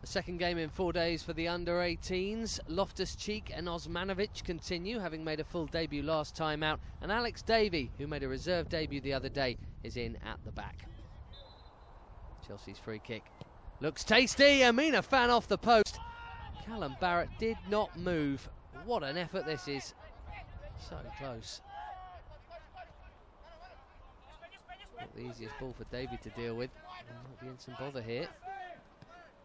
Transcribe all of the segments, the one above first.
The second game in four days for the under 18s. Loftus Cheek and Osmanovic continue, having made a full debut last time out. And Alex Davey, who made a reserve debut the other day, is in at the back. Chelsea's free kick looks tasty. Amin Affane off the post. Calum Barrett did not move. What an effort this is. So close. Not the easiest ball for Davey to deal with. Might be in some bother here.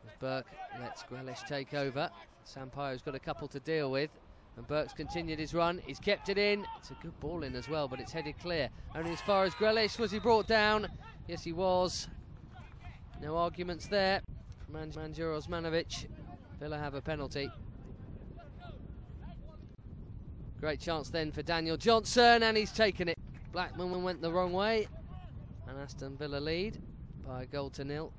As Burke lets Grealish take over. Sampayo's got a couple to deal with. And Burke's continued his run. He's kept it in. It's a good ball in as well, but it's headed clear. Only as far as Grealish. Was he brought down? Yes, he was. No arguments there from Anjur Osmanovic. Villa have a penalty. Great chance then for Daniel Johnson, and he's taken it. Blackman went the wrong way, and Aston Villa lead by a goal to nil.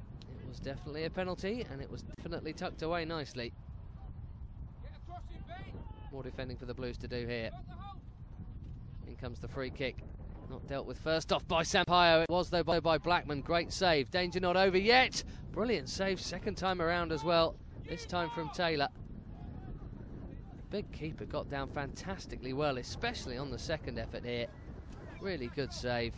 Was definitely a penalty, and it was definitely tucked away nicely. More defending for the Blues to do here. In comes the free kick. Not dealt with first off by Sampayo. It was, though, by Blackman. Great save. Danger not over yet. Brilliant save second time around as well. This time from Taylor. Big keeper got down fantastically well, especially on the second effort here. Really good save.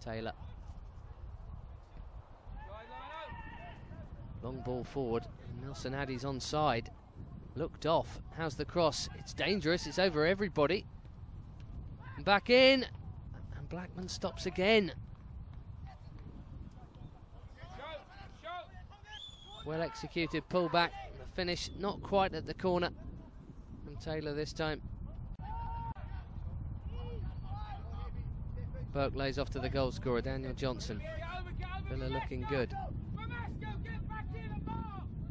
Taylor. Long ball forward. Nelson Addy's onside. Looked off. How's the cross? It's dangerous. It's over everybody. Back in. And Blackman stops again. Well executed pullback. The finish not quite at the corner from Taylor this time. Burke lays off to the goal scorer, Daniel Johnson. Villa looking good.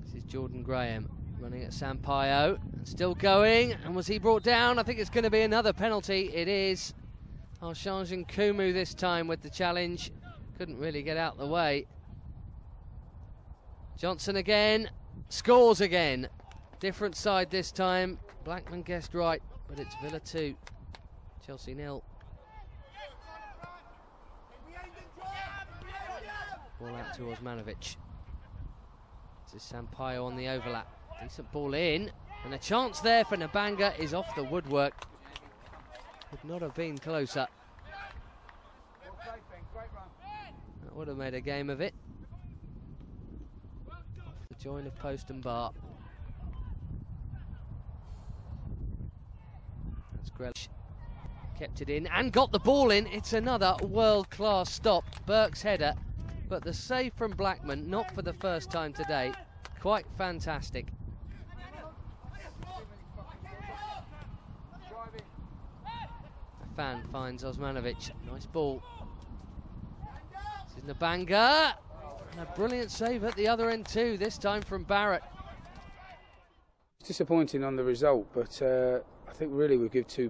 This is Jordan Graham running at Sampayo and still going. And was he brought down? I think it's going to be another penalty. It is. Archange Nkumu this time with the challenge. Couldn't really get out the way. Johnson again. Scores again. Different side this time. Blackman guessed right, but it's Villa 2. Chelsea nil. Ball out to. This is Sampayo on the overlap. Decent ball in. And a chance there for Na Bangna is off the woodwork. Could not have been closer. That would have made a game of it. Off the join of post and bar. That's Grealish. Kept it in and got the ball in. It's another world class stop. Burke's header. But the save from Blackman, not for the first time today, quite fantastic. Affane finds Osmanovic. Nice ball. This is Na Bangna. And a brilliant save at the other end too, this time from Barrett. It's disappointing on the result, but uh, I think really we give two